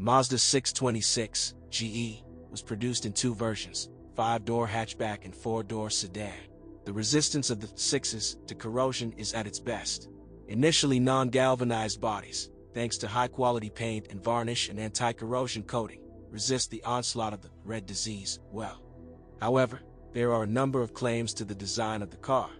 Mazda 626 GE was produced in two versions, 5-door hatchback and 4-door sedan. The resistance of the 6s to corrosion is at its best. Initially non-galvanized bodies, thanks to high-quality paint and varnish and anti-corrosion coating, resist the onslaught of the red disease well. However, there are a number of claims to the design of the car.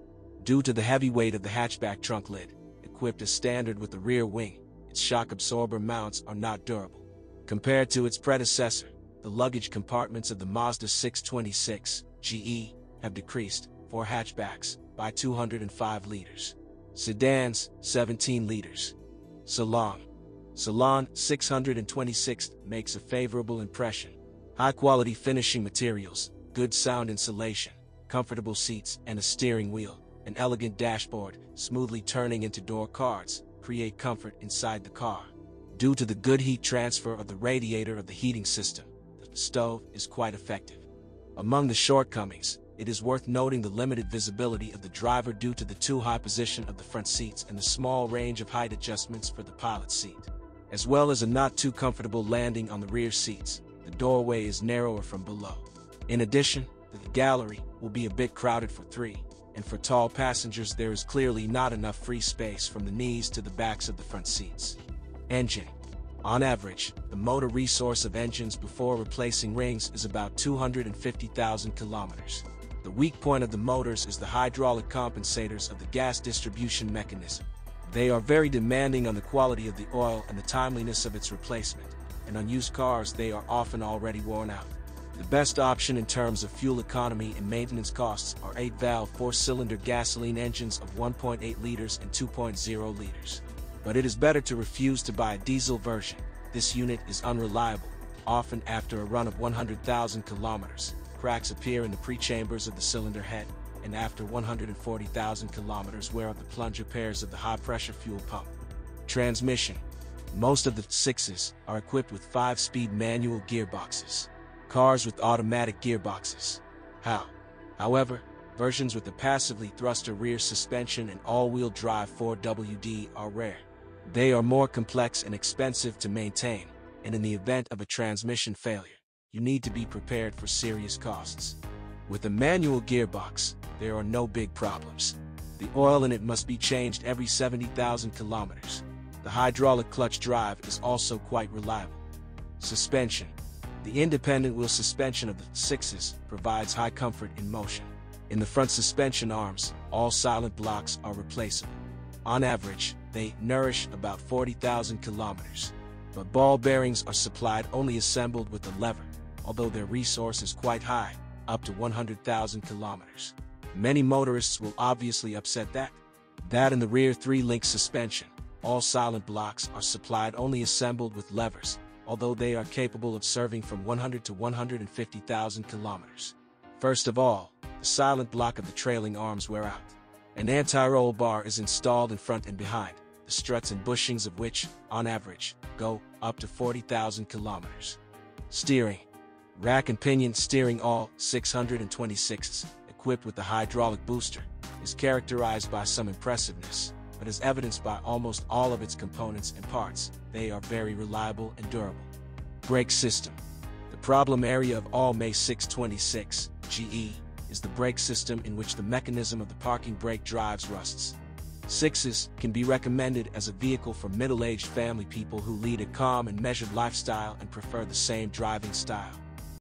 Due to the heavy weight of the hatchback trunk lid, equipped as standard with the rear wing, its shock absorber mounts are not durable. Compared to its predecessor, the luggage compartments of the Mazda 626 GE have decreased for hatchbacks by 205 liters. Sedans, 17 liters. Salon. Salon 626 makes a favorable impression. High-quality finishing materials, good sound insulation, comfortable seats, and a steering wheel, an elegant dashboard, smoothly turning into door cards, create comfort inside the car. Due to the good heat transfer of the radiator of the heating system, the stove is quite effective. Among the shortcomings, it is worth noting the limited visibility of the driver due to the too high position of the front seats and the small range of height adjustments for the pilot seat, as well as a not too comfortable landing on the rear seats. The doorway is narrower from below. In addition, the gallery will be a bit crowded for three, and for tall passengers there is clearly not enough free space from the knees to the backs of the front seats. Engine. On average, the motor resource of engines before replacing rings is about 250,000 kilometers. The weak point of the motors is the hydraulic compensators of the gas distribution mechanism. They are very demanding on the quality of the oil and the timeliness of its replacement, and on used cars they are often already worn out. The best option in terms of fuel economy and maintenance costs are 8-valve 4-cylinder gasoline engines of 1.8 liters and 2.0 liters. But it is better to refuse to buy a diesel version. This unit is unreliable, often after a run of 100,000 kilometers. Cracks appear in the pre-chambers of the cylinder head, and after 140,000 kilometers wear out the plunger pairs of the high-pressure fuel pump. Transmission. Most of the 6s are equipped with 5-speed manual gearboxes cars with automatic gearboxes. How? However, versions with a passively thruster rear suspension and all-wheel drive 4WD are rare. They are more complex and expensive to maintain, and in the event of a transmission failure, you need to be prepared for serious costs. With a manual gearbox, there are no big problems. The oil in it must be changed every 70,000 kilometers. The hydraulic clutch drive is also quite reliable. Suspension. The independent wheel suspension of the 6s provides high comfort in motion. In the front suspension arms, all silent blocks are replaceable. On average, they nourish about 40,000 kilometers. But ball bearings are supplied only assembled with a lever, although their resource is quite high, up to 100,000 kilometers. Many motorists will obviously upset that. That and the rear three-link suspension, all silent blocks are supplied only assembled with levers, although they are capable of serving from 100 to 150,000 kilometers. First of all, the silent block of the trailing arms wear out. An anti-roll bar is installed in front and behind, the struts and bushings of which, on average, go up to 40,000 kilometers. Steering. Rack and pinion steering all 626s, equipped with the hydraulic booster, is characterized by some impressiveness, but as evidenced by almost all of its components and parts, they are very reliable and durable. Brake system. The problem area of all Mazda 626 GE is the brake system in which the mechanism of the parking brake drives rusts. Sixes can be recommended as a vehicle for middle-aged family people who lead a calm and measured lifestyle and prefer the same driving style.